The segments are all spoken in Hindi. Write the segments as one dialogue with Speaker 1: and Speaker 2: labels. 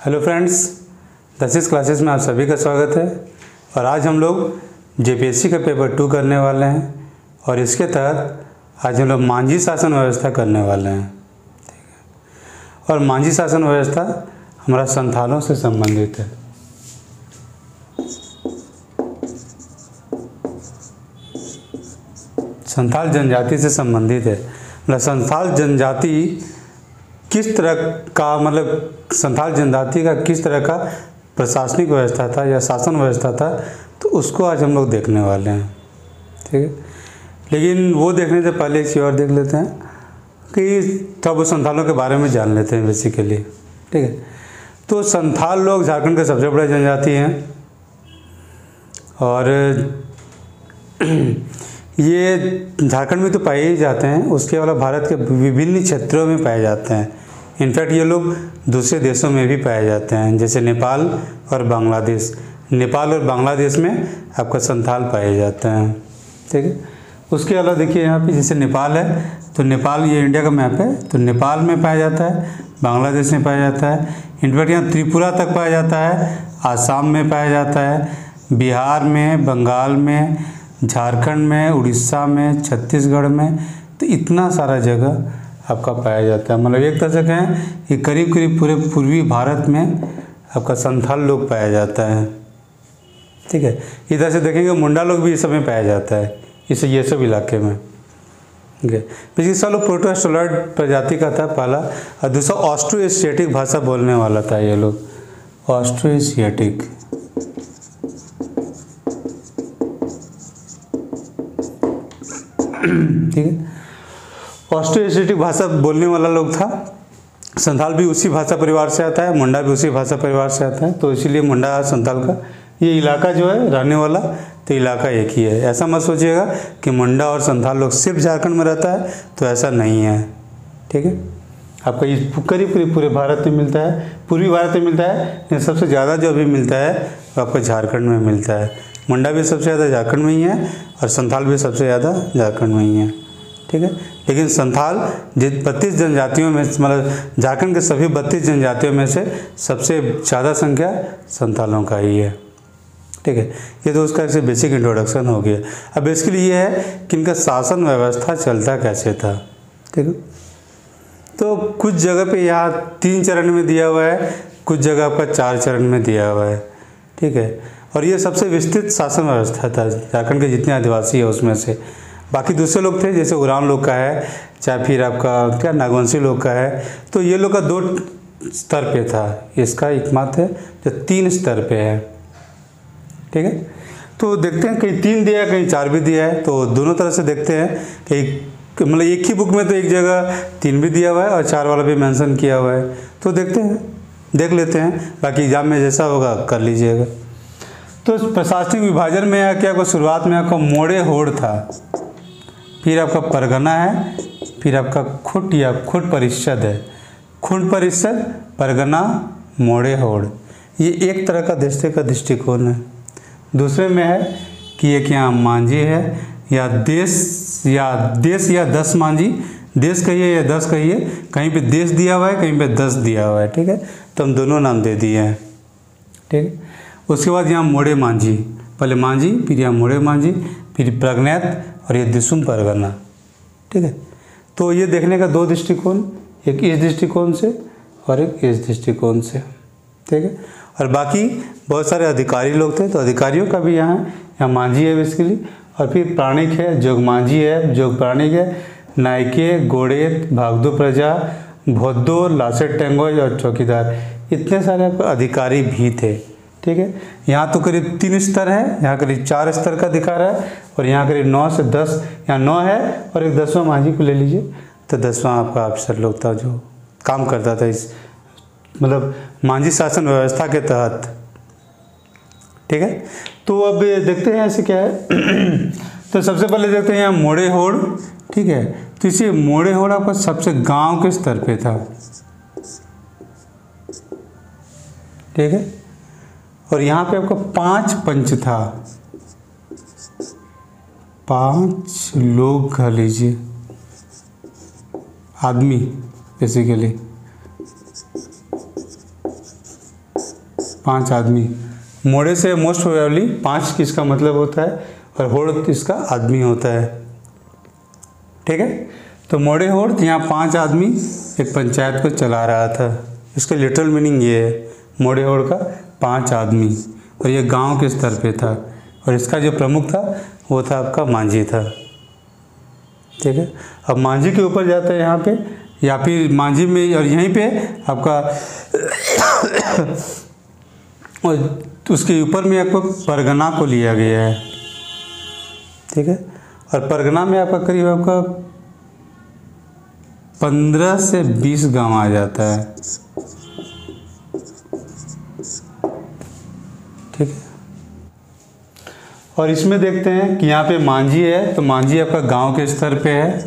Speaker 1: हेलो फ्रेंड्स दसिस क्लासेस में आप सभी का स्वागत है। और आज हम लोग जेपीएससी का पेपर टू करने वाले हैं और इसके तहत आज हम लोग मांझी शासन व्यवस्था करने वाले हैं ठीक है। और मांझी शासन व्यवस्था हमारा संथालों से संबंधित है। संथाल जनजाति से संबंधित है। मतलब संथाल जनजाति किस तरह का मतलब संथाल जनजाति का किस तरह का प्रशासनिक व्यवस्था था या शासन व्यवस्था था तो उसको आज हम लोग देखने वाले हैं, ठीक है? लेकिन वो देखने से पहले एक चीज़ और देख लेते हैं कि तब संथालों के बारे में जान लेते हैं बेसिकली ठीक है? तो संथाल लोग झारखंड के सबसे बड़े जनजाति हैं और ये झारखंड में तो पाए ही जाते हैं, उसके अलावा भारत के विभिन्न क्षेत्रों में पाए जाते हैं। इनफैक्ट ये लोग दूसरे देशों में भी पाए जाते हैं, जैसे नेपाल और बांग्लादेश। नेपाल और बांग्लादेश में आपका संथाल पाए जाते हैं, ठीक है? उसके अलावा देखिए यहाँ पे जैसे नेपाल है तो नेपाल ये इंडिया का मैप है तो नेपाल में पाया जाता है, बांग्लादेश में पाया जाता है। इनफैक्ट यहाँ त्रिपुरा तक पाया जाता है, आसाम में पाया जाता है, बिहार में, बंगाल में, झारखंड में, उड़ीसा में, छत्तीसगढ़ में तो इतना सारा जगह आपका पाया जाता है। मतलब एक तरह से कहें कि करीब करीब पूरे पूर्वी भारत में आपका संथाल लोग पाया जाता है। ठीक है? इधर से देखेंगे मुंडा लोग भी इस समय पाया जाता है, इस ये सब इलाके में। ठीक है? पिछले साल प्रोटोस्टोलॉइड प्रजाति का था पहला, और दूसरा ऑस्ट्रो एशियाटिक भाषा बोलने वाला था ये लोग। ऑस्ट्रो एशियाटिक ठीक है? ऑस्ट्रो एशियाटिक भाषा बोलने वाला लोग था। संथाल भी उसी भाषा परिवार से आता है, मुंडा भी उसी भाषा परिवार से आता है तो इसीलिए मुंडा संथाल का। ये इलाका जो है, रहने वाला तो इलाका एक ही है। ऐसा मत सोचिएगा कि मुंडा और संथाल लोग सिर्फ़ झारखंड में रहता है तो ऐसा नहीं है। ठीक है? आपका ये करीब करीब पूरे भारत में मिलता है, पूर्वी भारत में मिलता है, लेकिन सबसे ज़्यादा जो अभी मिलता है, वो आपको झारखंड में मिलता है। मुंडा भी सबसे ज़्यादा झारखंड में ही है, और संथाल भी सबसे ज़्यादा झारखंड में ही है। ठीक है? लेकिन संथाल जिस बत्तीस जनजातियों में मतलब झारखंड के सभी बत्तीस जनजातियों में से सबसे ज़्यादा संख्या संथालों का ही है। ठीक है? ये तो उसका ऐसे बेसिक इंट्रोडक्शन हो गया। अब इसके लिए ये है कि इनका शासन व्यवस्था चलता कैसे था। ठीक है? तो कुछ जगह पे यहाँ तीन चरण में दिया हुआ है, कुछ जगह आपका चार चरण में दिया हुआ है। ठीक है? और ये सबसे विस्तृत शासन व्यवस्था था, झारखंड के जितने आदिवासी है उसमें से। बाकी दूसरे लोग थे, जैसे उरान लोग का है, चाहे फिर आपका क्या, नागवंशी लोग का है तो ये लोग का दो स्तर पे था। इसका एकमात्र है, जो तीन स्तर पे है। ठीक है? तो देखते हैं, कहीं तीन दिया है, कहीं चार भी दिया है तो दोनों तरह से देखते हैं कहीं मतलब एक ही बुक में तो एक जगह तीन भी दिया हुआ है और चार वाला भी मेंशन किया हुआ है। तो देखते हैं, देख लेते हैं। बाकी एग्ज़ाम में जैसा होगा, कर लीजिएगा। तो प्रशासनिक विभाजन में क्या आपको शुरुआत में आपका मोड़े होड़ था। फिर आपका परगना है, फिर आपका खुट या खुट परिषद है। खुट परिषद परगना, मोड़े होड़। ये एक तरह का दृष्टि का दृष्टिकोण है। दूसरे में है कि एक यहाँ मांझी है, या देश या देश या दस मांझी। देश कहिए या दस कहिए, कहीं पे देश दिया हुआ है, कहीं पे दस दिया हुआ है, ठीक है? तो हम दोनों नाम दे दिए हैं, ठीक? है उसके बाद यहाँ मोड़े मांझी। पहले मांझी, फिर यहाँ मोड़े मांझी, फिर प्रज्ञात और ये दिसुम परगना ठीक है? तो ये देखने का दो दृष्टिकोण, एक इस दृष्टिकोण से और एक इस दृष्टिकोण से। ठीक है? और बाकी बहुत सारे अधिकारी लोग थे तो अधिकारियों का भी यहाँ यहाँ मांझी है बेसिकली और फिर प्राणिक है, जोग मांझी है, जोग प्राणिक है। नायके, गोड़ेत, भागदो प्रजा, भोद्दो, लासेट टेंगोज और चौकीदार। इतने सारे अधिकारी भी थे। ठीक है? यहाँ तो करीब तीन स्तर है, यहाँ करीब चार स्तर का दिखा रहा है और यहाँ करीब नौ से दस, यहाँ नौ है और एक दसवां मांझी को ले लीजिए। तो दसवां आपका अफसर लोग था जो काम करता था इस मतलब मांझी शासन व्यवस्था के तहत। ठीक है? तो अब देखते हैं ऐसे क्या है। तो सबसे पहले देखते हैं यहाँ मोड़े होड़। ठीक है? तो इसे मोड़े होड़ आपका सबसे गाँव के स्तर पे था। ठीक है? और यहाँ पे आपका पाँच पंच था। पाँच लोग कह लीजिए। आदमी बेसिकली पाँच आदमी। मोड़े से मोस्ट प्रोबेबली पाँच किसका मतलब होता है और होड़ इसका आदमी होता है। ठीक है? तो मोड़े होड़ यहाँ पाँच आदमी एक पंचायत को चला रहा था। इसका लिटरल मीनिंग ये है। मोड़े होड़ का पाँच आदमी। और ये गाँव के स्तर पे था। और इसका जो प्रमुख था, वो था आपका मांझी था। ठीक है? अब मांझी के ऊपर जाता है यहाँ पे, या फिर मांझी में, और यहीं पे आपका और उसके ऊपर में आपको परगना को लिया गया है। ठीक है? और परगना में आपका करीब आपका पंद्रह से बीस गाँव आ जाता है। ठीक है। और इसमें देखते हैं कि यहाँ पे मांझी है तो मांझी आपका गाँव के स्तर पे है।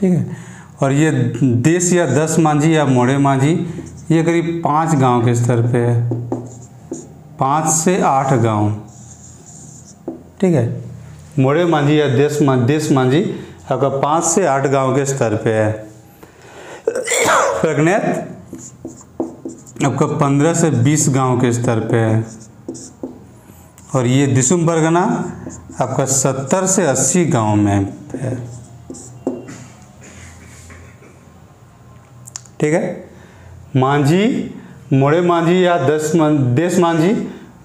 Speaker 1: ठीक है। और ये देश या दस मांझी या मोड़े मांझी ये करीब पाँच गाँव के स्तर पे है। पाँच से आठ गाँव। ठीक है। मोड़े मांझी या देश मा, देश मांझी आपका पाँच से आठ गाँव के स्तर पे है। प्रज्ञात आपका पंद्रह से बीस गाँव के स्तर पे है। और ये दिसुम बरगना आपका सत्तर से अस्सी गाँव में है। ठीक है? मांझी, मोड़े मांझी या दस देश मांझी,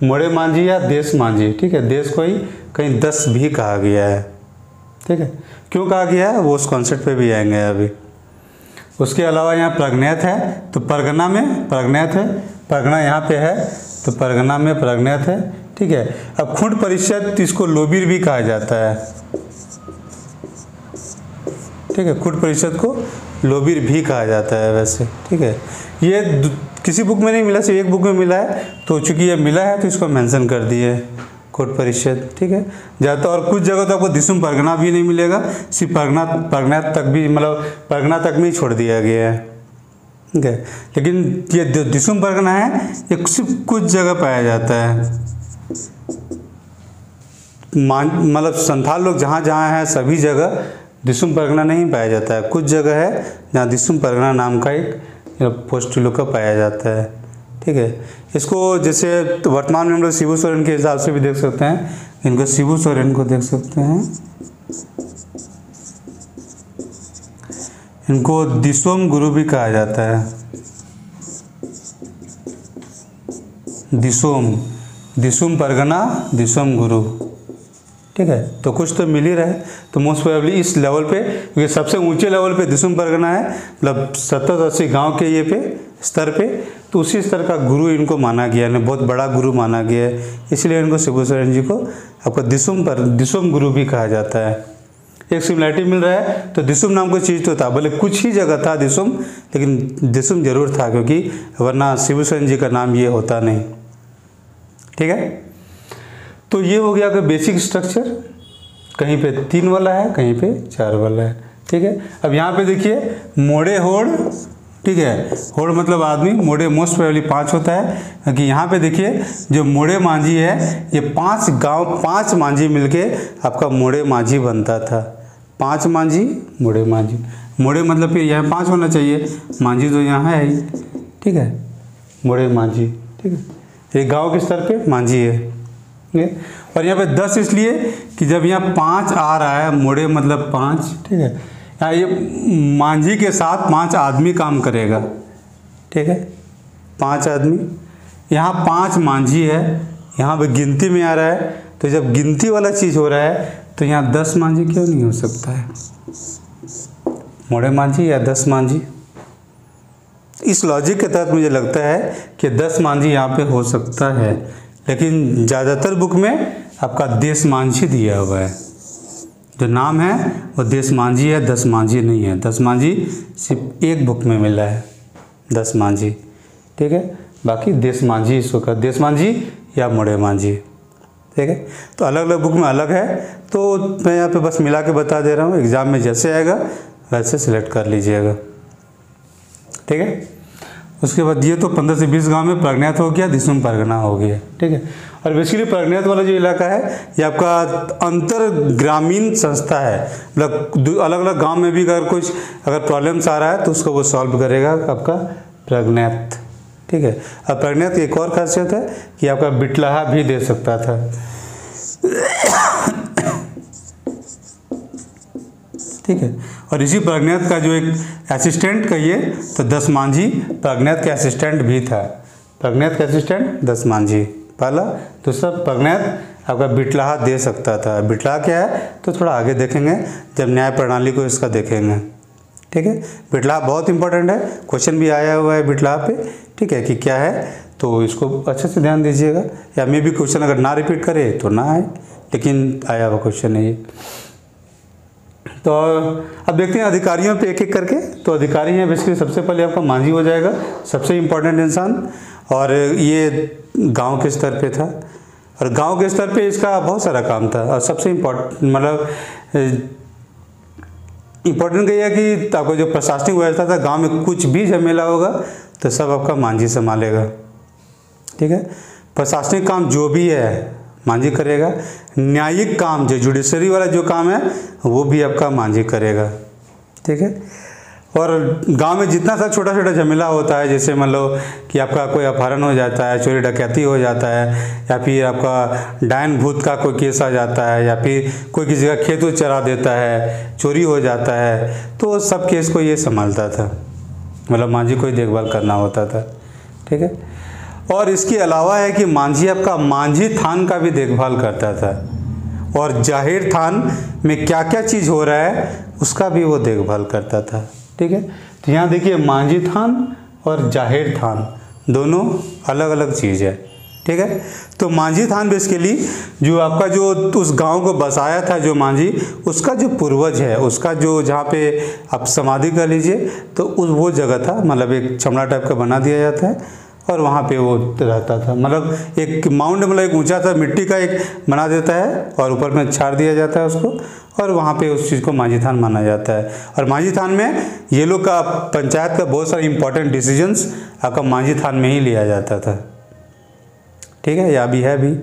Speaker 1: मोड़े मांझी या देश मांझी। ठीक है? देश को ही कहीं दस भी कहा गया है। ठीक है? क्यों कहा गया है? वो उस कॉन्सेप्ट पे भी आएँगे अभी। उसके अलावा यहाँ प्रज्ञात है तो परगना में प्रज्ञात है, परगना यहाँ पे है तो परगना में प्रज्ञात है, ठीक है। अब खुंड परिषद इसको लोबिर भी कहा जाता है। ठीक है खुंड परिषद को लोबिर भी कहा जाता है वैसे, ठीक है। ये किसी बुक में नहीं मिला, सिर्फ़ एक बुक में मिला है तो चूँकि ये मिला है तो इसको मेंशन कर दिए। कोट परिषद, ठीक है? ज़्यादा और कुछ जगह तो आपको दिसुम परगना भी नहीं मिलेगा। सिर्फ़ परगना परगना तक भी मतलब परगना तक में ही छोड़ दिया गया है। ठीक है? लेकिन ये दिसुम परगना है, ये सिर्फ़ कुछ जगह पाया जाता है। मान मतलब संथाल लोग जहाँ जहाँ हैं, सभी जगह दिसुम परगना नहीं पाया जाता है। कुछ जगह है जहाँ दिसुम परगना नाम का एक पोस्ट लोग का पाया जाता है। ठीक है? इसको जैसे तो वर्तमान में हम लोग शिबू सोरेन के हिसाब से भी देख सकते हैं। इनको शिबू सोरेन को देख सकते हैं। इनको दिसोम गुरु भी कहा जाता है। दिसोम। दिसुम परगना, दिसोम गुरु। ठीक है? तो कुछ तो मिल ही रहा है। तो मोस्ट प्रोबेबली इस लेवल पे क्योंकि सबसे ऊँचे लेवल पे दिसुम परगना है। मतलब सत्तर अस्सी गाँव के ये पे स्तर पे तो उसी स्तर का गुरु इनको माना गया है, बहुत बड़ा गुरु माना गया है। इसलिए इनको शिबू सोरेन जी को आपको दिसुम पर, दिसुम गुरु भी कहा जाता है। एक सिमिलैरिटी मिल रहा है तो दिसुम नाम कोई चीज़ तो था बोले कुछ ही जगह था दिसुम, लेकिन दिसुम ज़रूर था, क्योंकि वरना शिबू सोरेन जी का नाम ये होता नहीं। ठीक है? तो ये हो गया आपका बेसिक स्ट्रक्चर कहीं पे तीन वाला है, कहीं पे चार वाला है। ठीक है? अब यहाँ पे देखिए, मोड़े होड़ ठीक है? होड़ मतलब आदमी मोड़े मोस्ट प्रोबेबली पाँच होता है। क्योंकि यहाँ पे देखिए, जो मोड़े मांझी है, ये पाँच गाँव, पाँच मांझी मिलके आपका मोड़े मांझी बनता था। पाँच मांझी मोड़े मांझी। मोड़े मतलब फिर यहाँ पाँच होना चाहिए। मांझी तो यहाँ है ही, ठीक है? मोड़े मांझी, ठीक है? ये गाँव के स्तर पे मांझी है, ठीक है? और यहाँ पे दस इसलिए कि जब यहाँ पाँच आ रहा है मोड़े मतलब पाँच, ठीक है? ये मांझी के साथ पाँच आदमी काम करेगा। ठीक है? पाँच आदमी। यहाँ पाँच मांझी है। यहाँ पे गिनती में आ रहा है। तो जब गिनती वाला चीज़ हो रहा है तो यहाँ दस मांझी क्यों नहीं हो सकता है? मोड़े मांझी या दस मांझी? इस लॉजिक के तहत मुझे लगता है कि दस मांझी यहाँ पे हो सकता है। लेकिन ज़्यादातर बुक में आपका देश मांझी दिया हुआ है। जो नाम है, वो देश मांझी है दस मांझी नहीं है। दस मांझी सिर्फ़ एक बुक में मिला है। दस मांझी ठीक है? बाकी देश मांझी इसको का देश मांझी या मोड़े मांझी ठीक है? तो अलग अलग बुक में अलग है। तो मैं यहाँ पे बस मिला के बता दे रहा हूँ। एग्ज़ाम में जैसे आएगा, वैसे सिलेक्ट कर लीजिएगा। ठीक है? उसके बाद ये तो पंद्रह से बीस गाँव में प्रज्ञात हो गया दिसुम परगना हो गया ठीक है? और बेसिकली प्रज्ञात वाला जो इलाका है, ये आपका अंतर ग्रामीण संस्था है। मतलब अलग अलग गाँव में भी अगर कुछ, अगर प्रॉब्लम्स आ रहा है तो उसको वो सॉल्व करेगा आपका प्रज्ञात ठीक है? अब प्रज्ञात की एक और खासियत है कि आपका बिटलाहा भी दे सकता था। ठीक है? और इसी प्रज्ञात का जो एक असिस्टेंट कहिए तो दस मांझी प्रज्ञात का असिस्टेंट भी था। प्रज्ञात का असिस्टेंट दस मांझी पहला दूसरा प्रज्ञात आपका बिटलाहा दे सकता था। बिटलाहा क्या है? तो थोड़ा आगे देखेंगे, जब न्याय प्रणाली को इसका देखेंगे। ठीक है? बिटलाहा बहुत इंपॉर्टेंट है। क्वेश्चन भी आया हुआ है बिटलाहा पे। ठीक है कि क्या है? तो इसको अच्छे से ध्यान दीजिएगा। या मे भी क्वेश्चन अगर ना रिपीट करे तो ना आए। लेकिन आया हुआ क्वेश्चन है ये। तो अब देखते हैं अधिकारियों पे एक एक करके। तो अधिकारी हैं बेसिकली सबसे पहले आपका मांझी हो जाएगा। सबसे इम्पोर्टेंट इंसान। और ये गाँव के स्तर पे था। और गाँव के स्तर पे इसका बहुत सारा काम था। और सबसे इम्पोर्टेंट मतलब इम्पोर्टेंट यह है कि आपको जो प्रशासनिक व्यवस्था था, गाँव में कुछ भी झमेला होगा तो सब आपका मांझी संभालेगा। ठीक है? प्रशासनिक काम जो भी है, मांझी करेगा। न्यायिक काम, जो जुडिशरी वाला जो काम है, वो भी आपका मांझी करेगा। ठीक है? और गाँव में जितना सा छोटा छोटा झमेला होता है, जैसे मान लो कि आपका कोई अपहरण हो जाता है, चोरी डकैती हो जाता है, या फिर आपका डायन भूत का कोई केस आ जाता है, या फिर कोई किसी का खेत चरा देता है, चोरी हो जाता है तो सब केस को ये संभालता था। मतलब मांझी को ही देखभाल करना होता था। ठीक है? और इसके अलावा है कि मांझी आपका मांझी थान का भी देखभाल करता था। और ज़ाहिर थान में क्या क्या चीज़ हो रहा है, उसका भी वो देखभाल करता था। ठीक है? तो यहाँ देखिए, मांझी थान और ज़ाहिर थान, दोनों अलग अलग चीज़ है, ठीक है? तो मांझी थान बेसिकली जो आपका जो उस गाँव को बसाया था जो मांझी, उसका जो पूर्वज है, उसका जो जहाँ पे आप समाधि कर लीजिए तो उस वो जगह था मतलब एक चमड़ा टाइप का बना दिया जाता है। और वहाँ पे वो रहता था। मतलब एक माउंट मतलब एक ऊँचा सा मिट्टी का एक बना देता है और ऊपर में छाड़ दिया जाता है उसको और वहाँ पे उस चीज़ को माझी थान माना जाता है। और माझी थान में ये लोग का पंचायत का बहुत सारे इंपॉर्टेंट डिसीजंस आपका माझी थान में ही लिया जाता था। ठीक है? या अभी है अभी,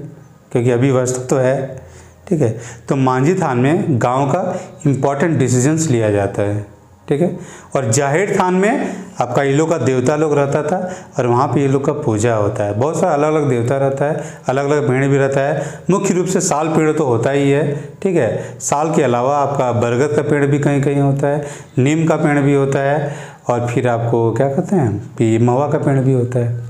Speaker 1: क्योंकि अभी व्यवस्था तो है। ठीक है? तो मांझी थान में गाँव का इम्पोर्टेंट डिसीजंस लिया जाता है। ठीक है? और ज़ाहिर थान में आपका ये लोग का देवता लोग रहता था और वहाँ पे ये लोग का पूजा होता है। बहुत सारा अलग अलग देवता रहता है अलग अलग पेड़ भी रहता है। मुख्य रूप से साल पेड़ तो होता ही है, ठीक है? साल के अलावा आपका बरगद का पेड़ भी कहीं कहीं होता है, नीम का पेड़ भी होता है और फिर आपको क्या कहते हैं मवा का पेड़ भी होता है।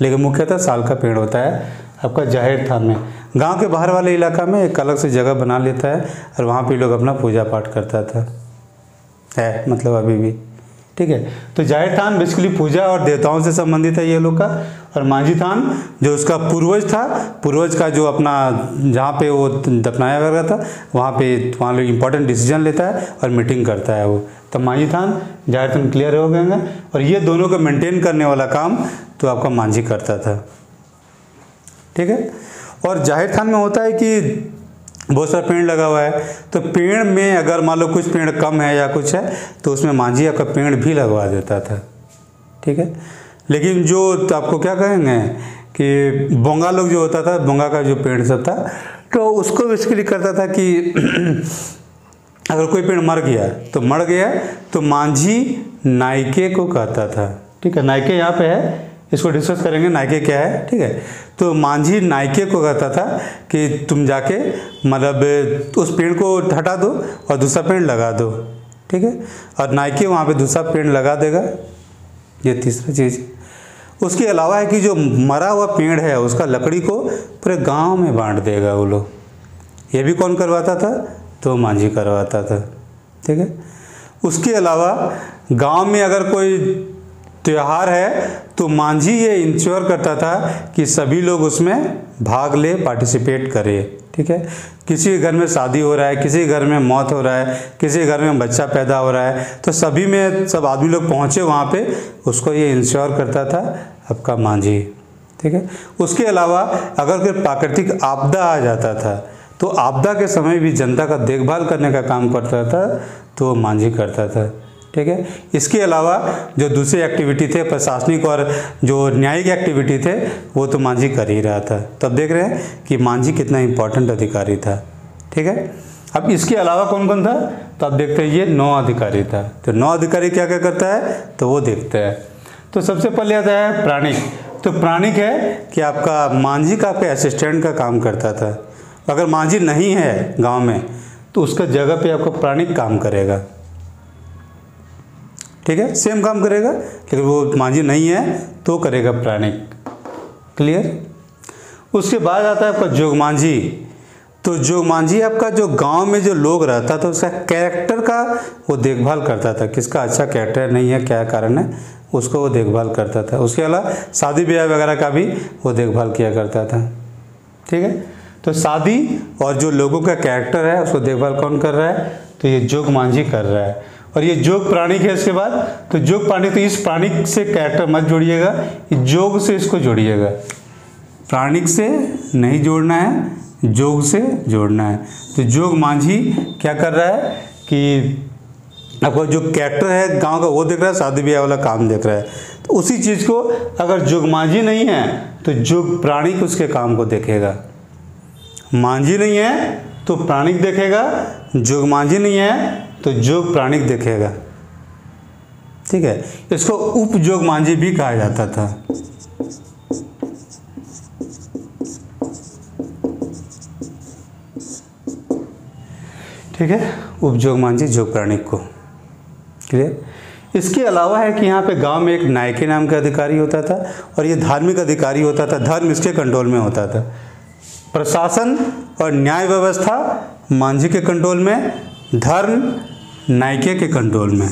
Speaker 1: लेकिन मुख्यतः साल का पेड़ होता है आपका ज़ाहिर थान में। गाँव के बाहर वाले इलाका में एक अलग से जगह बना लेता है और वहाँ पे लोग अपना पूजा पाठ करता था। है मतलब अभी भी। ठीक है? तो ज़ाहिर थान बेसिकली पूजा और देवताओं से संबंधित है ये लोग का। और मांझी थान, जो उसका पूर्वज था, पूर्वज का जो अपना, जहाँ पे वो दफनाया गया था, वहाँ पे वहाँ लोग इम्पोर्टेंट डिसीज़न लेता है और मीटिंग करता है वो। तो मांझी थान, ज़ाहिर थान क्लियर हो गए और ये दोनों को मेंटेन करने वाला काम तो आपका मांझी करता था। ठीक है? और ज़ाहिर थान में होता है कि बहुत सारा पेड़ लगा हुआ है। तो पेड़ में अगर मान लो कुछ पेड़ कम है या कुछ है तो उसमें मांझिया का पेड़ भी लगवा देता था। ठीक है? लेकिन जो तो आपको क्या कहेंगे कि बोंगा लोग जो होता था, बोंगा का जो पेड़ सब था तो उसको बेसिकली करता था कि अगर कोई पेड़ मर गया तो मर गया तो मांझी नायके को कहता था। ठीक है? नायके यहाँ पे है। इसको डिस्कस करेंगे, नायके क्या है, ठीक है? तो मांझी नायके को कहता था कि तुम जाके मतलब उस पेड़ को हटा दो और दूसरा पेड़ लगा दो, ठीक है? और नायके वहाँ पे दूसरा पेड़ लगा देगा, ये तीसरा चीज़। उसके अलावा है कि जो मरा हुआ पेड़ है, उसका लकड़ी को पूरे गाँव में बांट देगा वो लोग। ये भी कौन करवाता था? तो मांझी करवाता था, ठीक है? उसके अलावा गाँव में अगर कोई त्यौहार है तो मांझी ये इंश्योर करता था कि सभी लोग उसमें भाग ले पार्टिसिपेट करें, ठीक है? किसी घर में शादी हो रहा है, किसी घर में मौत हो रहा है, किसी घर में बच्चा पैदा हो रहा है तो सभी में सब आदमी लोग पहुँचे वहाँ पे, उसको ये इंश्योर करता था आपका मांझी, ठीक है? उसके अलावा अगर कोई प्राकृतिक आपदा आ जाता था तो आपदा के समय भी जनता का देखभाल करने का काम करता था तो मांझी करता था। ठीक है? इसके अलावा जो दूसरे एक्टिविटी थे, प्रशासनिक और जो न्यायिक एक्टिविटी थे, वो तो मांझी कर ही रहा था। तब देख रहे हैं कि मांझी कितना इंपॉर्टेंट अधिकारी था। ठीक है? अब इसके अलावा कौन कौन था? तो आप देखते हैं, ये नौ अधिकारी था। तो नौ अधिकारी क्या क्या करता है? तो वो देखते हैं। तो सबसे पहले आता है प्राणिक। तो प्राणिक है कि आपका मांझी का आपके असिस्टेंट का काम करता था। अगर मांझी नहीं है गाँव में तो उसका जगह पे आपका प्राणिक काम करेगा। ठीक है? सेम काम करेगा, लेकिन वो मांझी नहीं है तो करेगा प्राणिक क्लियर उसके बाद आता है आपका जोग मांझी. तो जो मांझी आपका जो गाँव में जो लोग रहता था, उसका कैरेक्टर का वो देखभाल करता था. किसका? अच्छा कैरेक्टर नहीं है, क्या कारण है? उसको वो देखभाल करता था. उसके अलावा शादी ब्याह वगैरह का भी वो देखभाल किया करता था. ठीक है? तो शादी और जो लोगों का कैरेक्टर है, उसको देखभाल कौन कर रहा है? तो ये जोग मांझी कर रहा है. और ये जोग प्राणिक है इसके बाद। तो जोग प्राणिक तो इस प्राणिक से कैरेक्टर मत जोड़िएगा जोग से इसको जोड़िएगा। प्राणिक से नहीं जोड़ना है, जोग से जोड़ना है। तो जोग मांझी क्या कर रहा है कि आपका जो कैरेक्टर है गाँव का, वो देख रहा है, शादी ब्याह वाला काम देख रहा है। तो उसी चीज़ को अगर जोग मांझी नहीं है तो जोग प्राणिक उसके काम को देखेगा। मांझी नहीं है तो प्राणिक देखेगा, जोग मांझी नहीं है तो जोग प्राणिक देखेगा। ठीक है? इसको उपजोग मांझी भी कहा जाता था। ठीक है? उपजोग मांझी, जोग प्राणिक को। क्लियर? इसके अलावा है कि यहाँ पे गाँव में एक नायके नाम का अधिकारी होता था, और ये धार्मिक अधिकारी होता था, धर्म इसके कंट्रोल में होता था। प्रशासन और न्याय व्यवस्था मांझी के कंट्रोल में, धर्म नायके के कंट्रोल में।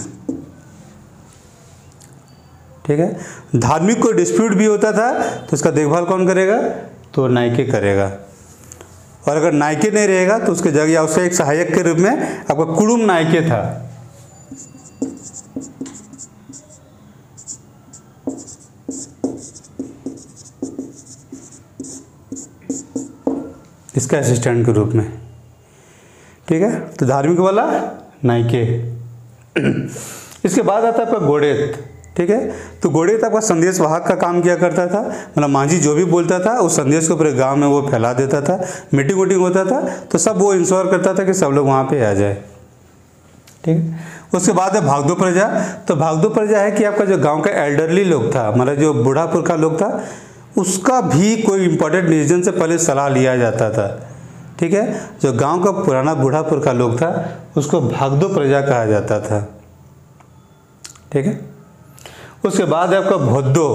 Speaker 1: ठीक है? धार्मिक कोई डिस्प्यूट भी होता था तो उसका देखभाल कौन करेगा? तो नायके करेगा। और अगर नायके नहीं रहेगा तो उसके जगह या एक सहायक के रूप में आपका कुड़ुम नायके था। इसका असिस्टेंट के रूप में? ठीक है? तो धार्मिक वाला नाइके इसके बाद आता है आपका गोडेत। ठीक है? तो गोडेत आपका संदेश वाहक का काम किया करता था। मतलब मांझी जो भी बोलता था, उस संदेश को पूरे गाँव में वो फैला देता था। मीटिंग वोटिंग होता था तो सब वो इंश्योर करता था कि सब लोग वहाँ पे आ जाए। ठीक है? उसके बाद है भागदो प्रजा। तो भागदो प्रजा है कि आपका जो गाँव का एल्डरली लोग था मतलब जो बूढ़ापुर का लोग था उसका भी कोई इंपॉर्टेंट डिसीज़न से पहले सलाह लिया जाता था। ठीक है? जो गाँव का पुराना बूढ़ापुर का लोग था, उसको भागदो प्रजा कहा जाता था। ठीक है? उसके बाद है आपका भोद्दो।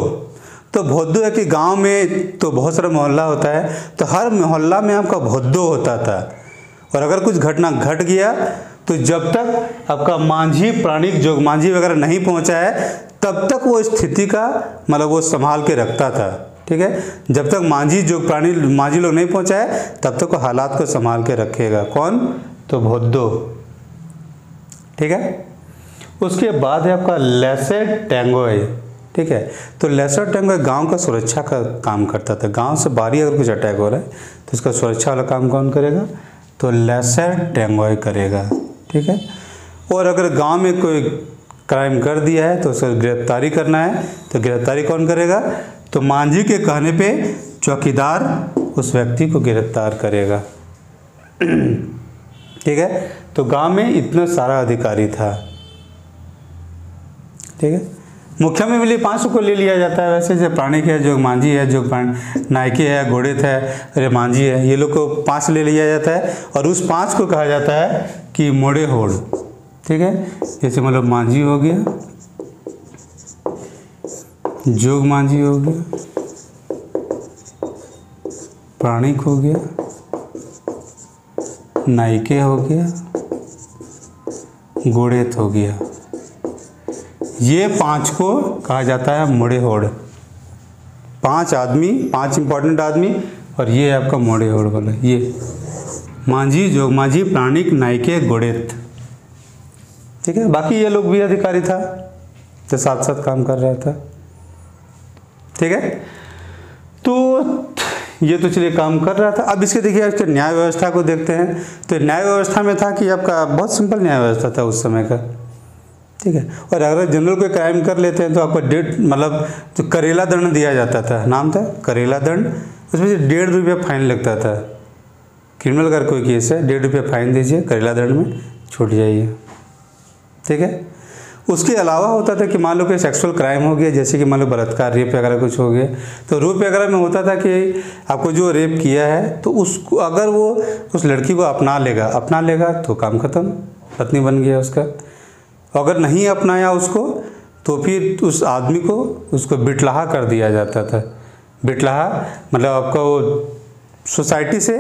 Speaker 1: तो भोद्दो है कि गाँव में तो बहुत सारा मोहल्ला होता है तो हर मोहल्ला में आपका भोद्दो होता था। और अगर कुछ घटना घट गया तो जब तक आपका मांझी प्राणिक जोग, मांझी वगैरह नहीं पहुँचा है, तब तक वो स्थिति का मतलब वो संभाल के रखता था। ठीक है? जब तक मांझी जो प्राणी, मांझी लोग नहीं पहुँचाए तब तक वो हालात को संभाल के रखेगा। कौन? तो भोद्दो। ठीक है? उसके बाद है आपका लेसर टेंगोय ठीक है? तो लेसर टेंगोय गाँव का सुरक्षा का काम करता था। गाँव से बाहरी अगर कुछ अटैक हो रहा है तो इसका सुरक्षा वाला काम कौन करेगा? तो लेसर टेंगोय करेगा। ठीक है? और अगर गाँव में कोई क्राइम कर दिया है तो उसको गिरफ्तारी करना है। तो गिरफ्तारी कौन करेगा? तो मांझी के कहने पे चौकीदार उस व्यक्ति को गिरफ़्तार करेगा। ठीक है? तो गाँव में इतना सारा अधिकारी था। ठीक है? मुखिया में भी पाँच को ले लिया जाता है वैसे, जो प्राणी है, जो मांझी है, जो नायके है घोड़ित है अरे मांझी है, ये लोग को पाँच ले लिया जाता है और उस पाँच को कहा जाता है कि मोड़े होड़। ठीक है? जैसे मतलब मांझी हो गया जोग मांझी हो गया, प्राणिक हो गया, नायके हो गया, गोड़ेत हो गया। ये पाँच को कहा जाता है मोड़े होड़। पाँच आदमी, पाँच इंपॉर्टेंट आदमी, और ये आपका मोड़े होड़ वाला ये मांझी, जोग मांझी, प्राणिक, नायके, गोड़ेत। ठीक है? बाकी ये लोग भी अधिकारी था, जो साथ साथ काम कर रहा था। ठीक है? तो ये तो चलिए काम कर रहा था। अब इसके देखिए, इसके न्याय व्यवस्था को देखते हैं। तो न्याय व्यवस्था में था कि आपका बहुत सिंपल न्याय व्यवस्था था उस समय का। ठीक है? और अगर जनरल कोई क्राइम कर लेते हैं तो आपको डेढ़ मतलब जो करेला दंड दिया जाता था, नाम था करेला दंड। उसमें से डेढ़ रुपया फाइन लगता था। क्रिमिनल अगर कोई केस है, डेढ़ रुपया फाइन दीजिए, करेला दंड में छूट जाइए। ठीक है? उसके अलावा होता था कि मान लो कि सेक्सुअल क्राइम हो गया, जैसे कि मान लो बलात्कार रेप वगैरह कुछ हो गया तो रेप वगैरह में होता था कि आपको जो रेप किया है तो उसको, अगर वो उस लड़की को अपना लेगा अपना लेगा तो काम ख़त्म, पत्नी बन गया उसका। अगर नहीं अपनाया उसको तो फिर उस आदमी को उसको बिटलाहा कर दिया जाता था। बिटलाहा मतलब आपका वो सोसाइटी से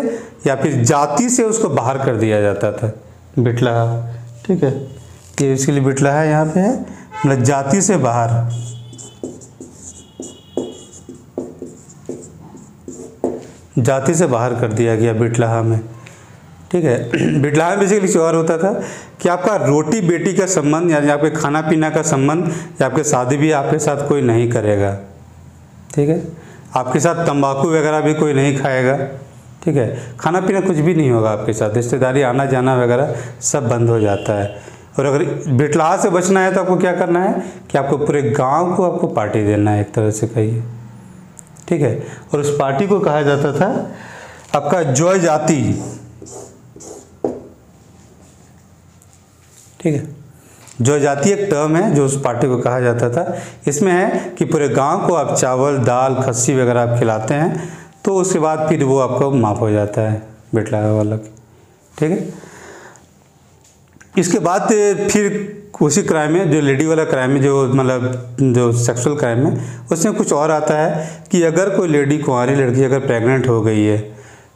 Speaker 1: या फिर जाति से उसको बाहर कर दिया जाता था। बिटलाहा, ठीक है? ये इसके लिए बिटलाहा यहाँ पे है मतलब जाति से बाहर। जाति से बाहर कर दिया गया बिटलाहा में ठीक है बिटलाहा में बेसिकली और होता था कि आपका रोटी बेटी का संबंध, यानी आपके खाना पीना का संबंध, या आपके शादी भी आपके साथ कोई नहीं करेगा। ठीक है, आपके साथ तंबाकू वगैरह भी कोई नहीं खाएगा। ठीक है, खाना पीना कुछ भी नहीं होगा आपके साथ, रिश्तेदारी आना जाना वगैरह सब बंद हो जाता है। और अगर बिटलाहा से बचना है तो आपको क्या करना है कि आपको पूरे गाँव को आपको पार्टी देना है एक तरह से कहिए। ठीक है? और उस पार्टी को कहा जाता था, आपका जॉय जाति। ठीक है? जो जाति एक टर्म है जो उस पार्टी को कहा जाता था। इसमें है कि पूरे गाँव को आप चावल, दाल, खस्सी वगैरह आप खिलाते हैं तो उसके बाद फिर वो आपको माफ़ हो जाता है बिटला वाला। ठीक है? इसके बाद फिर उसी क्राइम में, जो लेडी वाला क्राइम है जो मतलब जो सेक्सुअल क्राइम है उसमें कुछ और आता है कि अगर कोई लेडी कुंवारी लड़की अगर प्रेग्नेंट हो गई है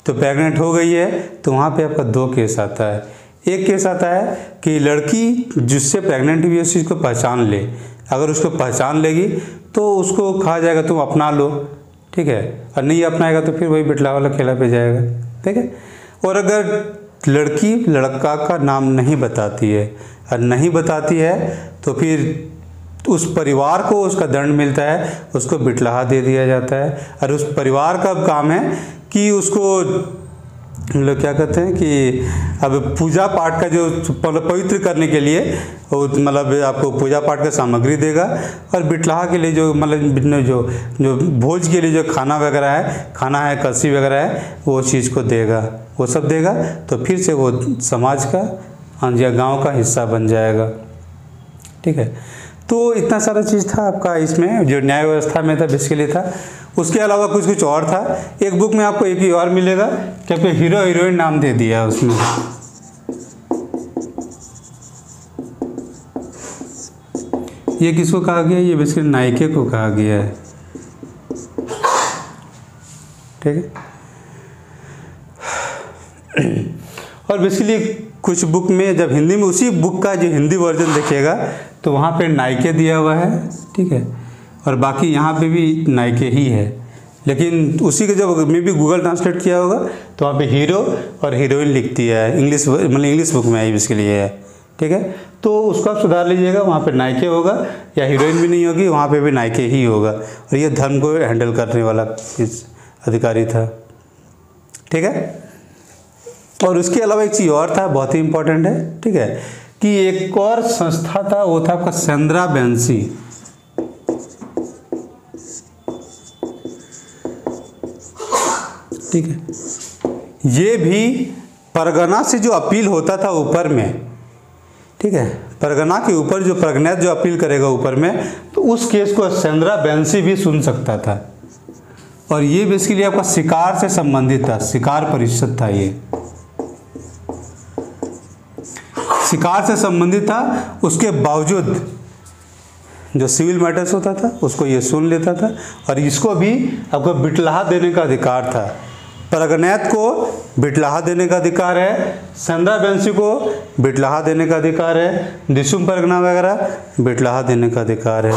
Speaker 1: तो प्रेग्नेंट हो गई है तो वहाँ पे आपका दो केस आता है। एक केस आता है कि लड़की जिससे प्रेग्नेंट हुई है, उस चीज़ को पहचान ले। अगर उसको पहचान लेगी तो उसको कहा जाएगा, तुम अपना लो। ठीक है? और नहीं अपनाएगा तो फिर वही बिटला वाला खेला पे जाएगा। ठीक है? और अगर लड़की लड़का का नाम नहीं बताती है। और नहीं बताती है तो फिर उस परिवार को उसका दंड मिलता है, उसको बिटलाहा दे दिया जाता है। और उस परिवार का काम है कि उसको लोग क्या कहते हैं कि अब पूजा पाठ का जो पवित्र करने के लिए वो मतलब आपको पूजा पाठ का सामग्री देगा और बिटलाहा के लिए जो मतलब जो जो भोज के लिए जो खाना वगैरह है, खाना है कसी वगैरह है, वो चीज़ को देगा। वो सब देगा तो फिर से वो समाज का या गाँव का हिस्सा बन जाएगा। ठीक है? तो इतना सारा चीज़ था आपका इसमें, जो न्याय व्यवस्था में था बेसिकली था। उसके अलावा कुछ कुछ और था। एक बुक में आपको एक ही और मिलेगा क्योंकि हीरो हीरोइन नाम दे दिया उसमें ये किसको कहा गया? ये बेसिकली नायके को कहा गया है। ठीक है? और बेसिकली कुछ बुक में, जब हिंदी में, उसी बुक का जो हिंदी वर्जन देखिएगा तो वहाँ पे नायके दिया हुआ है, ठीक है? और बाकी यहाँ पे भी नायके ही है। लेकिन उसी के जब मे भी गूगल ट्रांसलेट किया होगा तो वहाँ पे हीरो और हीरोइन लिखती है। इंग्लिश मतलब इंग्लिश बुक में आई इसके लिए है, ठीक है? तो उसको सुधार लीजिएगा, वहाँ पे नायके होगा, या हीरोइन भी नहीं होगी, वहाँ पे भी नायके ही होगा। और ये धर्म को हैंडल करने वाला अधिकारी था, ठीक है? और उसके अलावा एक चीज़ और था, बहुत ही इंपॉर्टेंट है, ठीक है? कि एक और संस्था था, वो था आपका सेंद्रा बेंसी। ठीक है। ये भी परगना से जो अपील होता था ऊपर में, ठीक है, परगना के ऊपर जो प्रज्ञात जो अपील करेगा ऊपर में तो उस केस को सेंद्रा बेंसी भी सुन सकता था। और ये बेसिकली आपका शिकार से संबंधित था, शिकार परिषद था ये। शिकार से संबंधित था, उसके बावजूद जो सिविल मैटर्स होता था, उसको ये सुन लेता था और इसको भी आपको बिटलाहा देने का अधिकार था। प्रगनैत को बिटलाहा देने का अधिकार है संध्या बेंसी को बिटलाहा देने का अधिकार है दिशुम परगना वगैरह बिटलाहा देने का अधिकार है।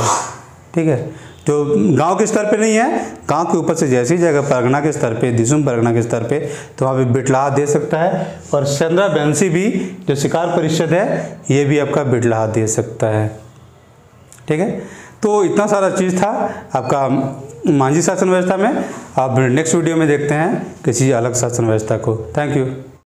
Speaker 1: ठीक है? जो गाँव के स्तर पे नहीं है, गाँव के ऊपर से जैसी जगह परगना के स्तर पे दिशुम परगना के स्तर पे तो वहाँ पे बिटलाहा दे सकता है। और चंद्रा बेंसी भी, जो शिकार परिषद है, ये भी आपका बिटलाहा दे सकता है। ठीक है? तो इतना सारा चीज़ था आपका मांझी शासन व्यवस्था में। आप नेक्स्ट वीडियो में देखते हैं, किसी अलग शासन व्यवस्था को। Thank you